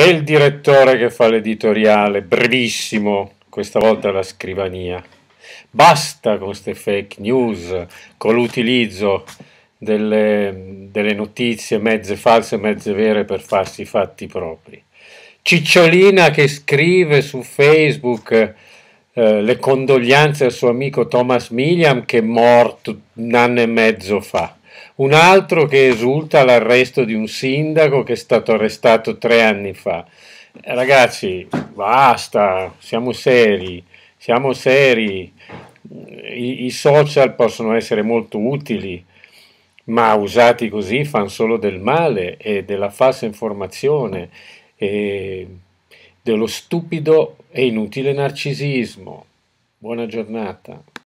E il direttore che fa l'editoriale, brevissimo, questa volta alla scrivania. Basta con queste fake news, con l'utilizzo delle, delle notizie mezze false e mezze vere per farsi i fatti propri. Cicciolina che scrive su Facebook eh, le condoglianze al suo amico Thomas Milliam che è morto un anno e mezzo fa un altro che esulta all'arresto di un sindaco che è stato arrestato tre anni fa. Eh, ragazzi, basta, siamo seri, siamo seri. I, I, social possono essere molto utili, ma usati così fanno solo del male e della falsa informazione e dello stupido e inutile narcisismo. Buona giornata.